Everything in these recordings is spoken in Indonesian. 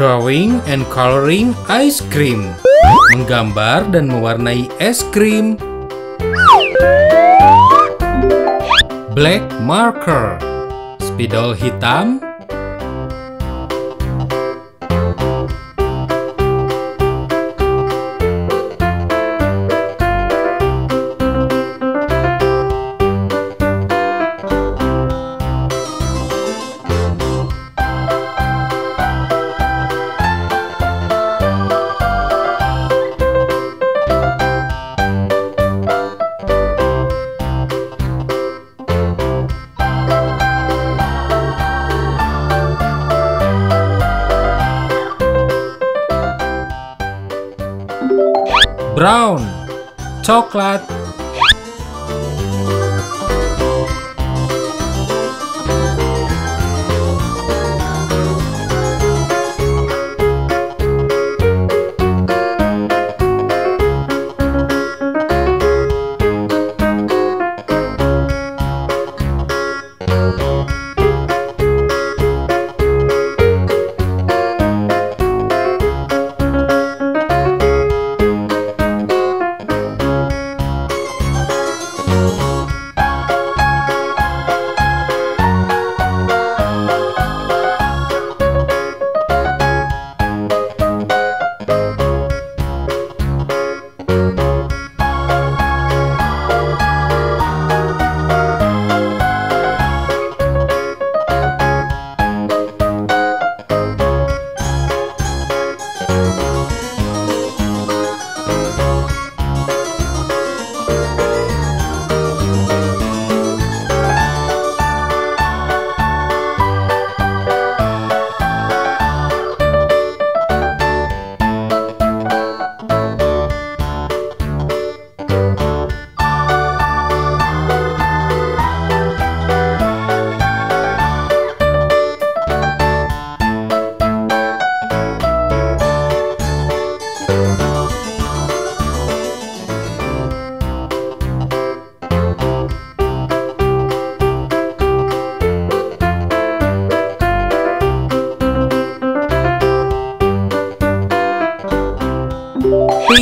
Drawing and coloring ice cream. Menggambar dan mewarnai es krim. Black marker. Spidol hitam. Brown. Coklat.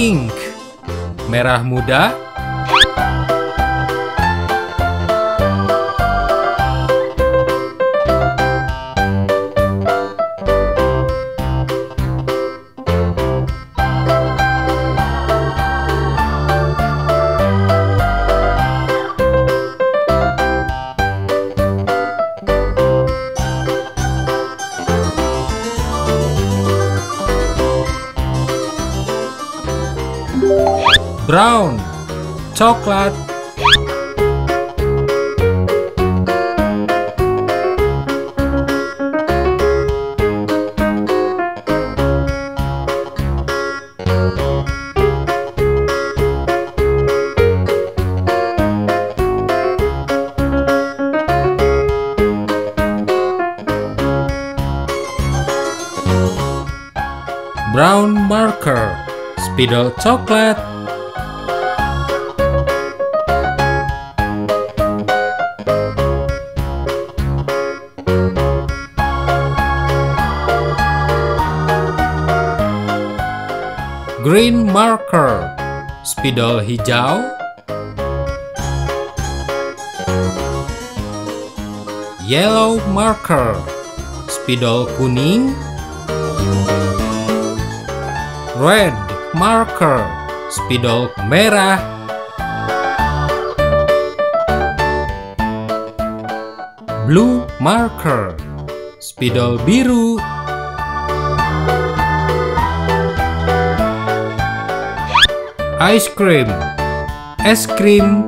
Pink. Merah muda. Brown. Coklat. Brown marker. Spidol coklat. Green marker. Spidol hijau. Yellow marker. Spidol kuning. Red marker. Spidol merah. Blue marker. Spidol biru. Ice cream. Es krim.